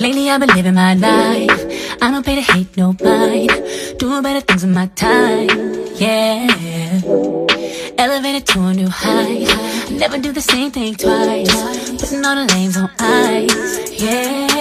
Lately I've been living my life. I don't pay to hate nobody. Doing better things with my time. Yeah. Elevated to a new height. Never do the same thing twice. Putting all the lanes on ice. Yeah.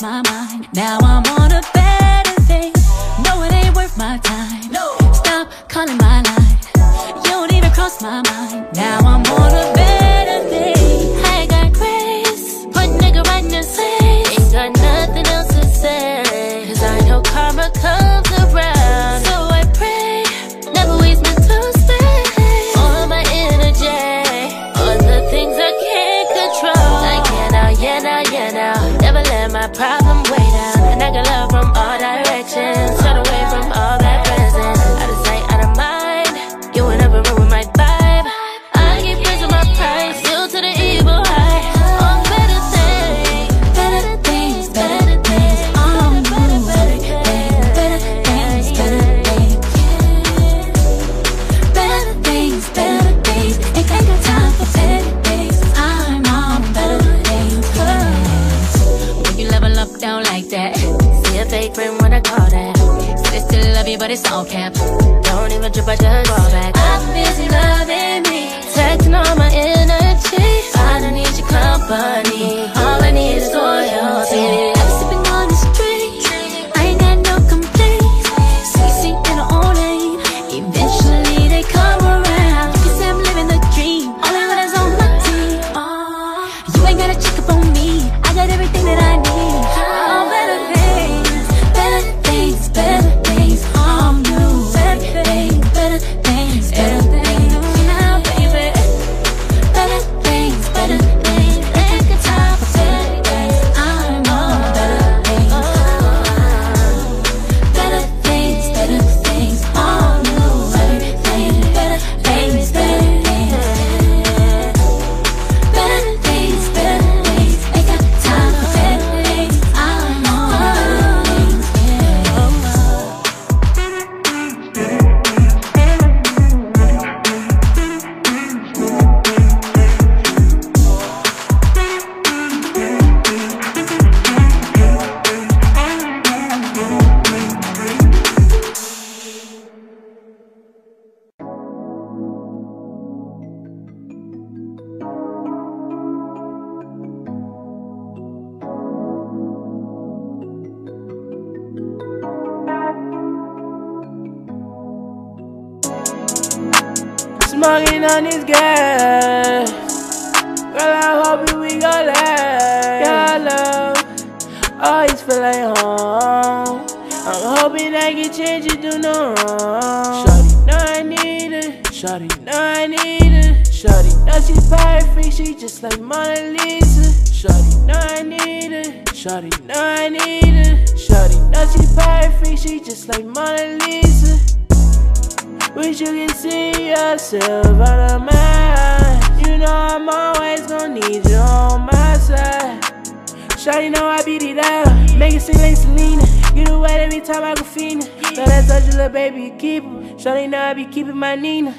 Don't even cross my mind. Now I'm on a better thing. No, it ain't worth my time. No. Stop calling my line. You don't even cross my mind. Problem friend when I call that. still love you, but it's all cap. Don't even trip, I just fall back. Smoking on this gas. Girl, I'm hoping we gon' last. Yeah, love. Always feel like home. I'm hoping I can change it, do no wrong. Shawty, know I need her. Shawty, know I need her. Shawty, know she's perfect. She just like Mona Lisa. Shawty, know I need her. Shawty, know I need her. Shawty, know she's perfect. She just like Mona Lisa. Wish you could see yourself out of my. You know I'm always gonna need you on my side. Shawty know I beat it out. Make it sing like Selena. Get away every time I go fiend. Know that touch you, little baby, you keep her. Shawty know I be keeping my Nina.